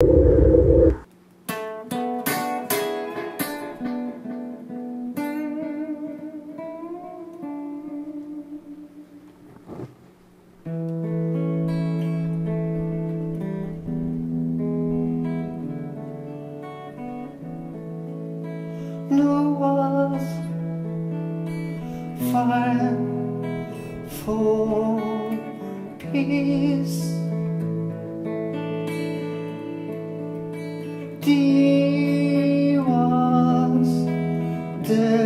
No was fire for peace. Was destroyed.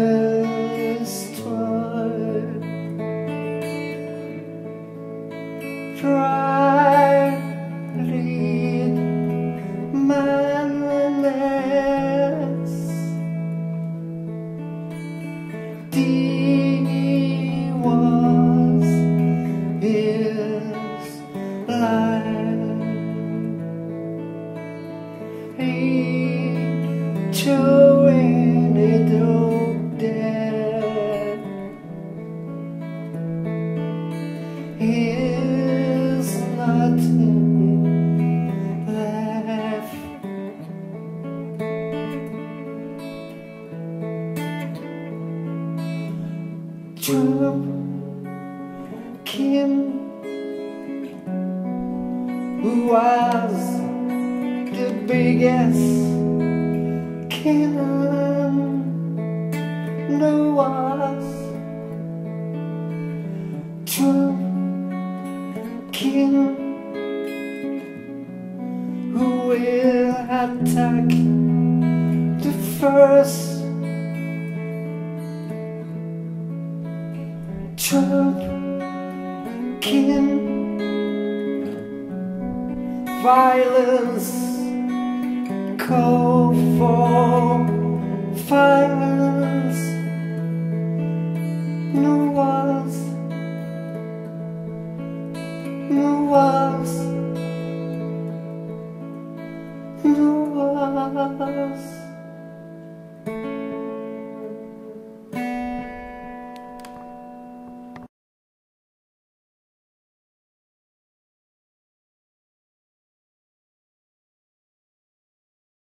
Thee was his life. Chewing it all dead. Is nothing left. Trump, Kim, who was the biggest there was. Trump, Kim, who will attack the first. Trump, Kim, violence, call for